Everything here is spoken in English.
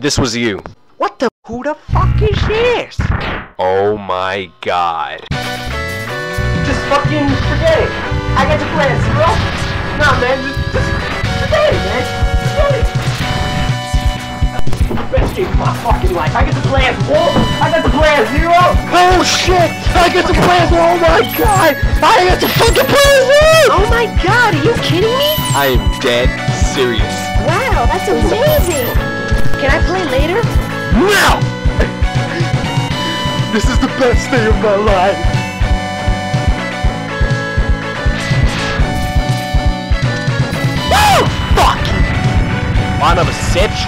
This was you. What the? Who the fuck is this? Oh my god. Just fucking forget it. I got the plans, bro. Nah, man, just, just forget it, man. Forget it. Best game of my fucking life. I got the plans, Wolf. I got the plans, Zero. Oh shit! I got the plans! Oh my god! I got the fucking plans! Oh my god, are you kidding me? I am dead serious. Wow, that's amazing! Can I play later? Now! This is the best day of my life! Woo! Fuck! Son of a bitch!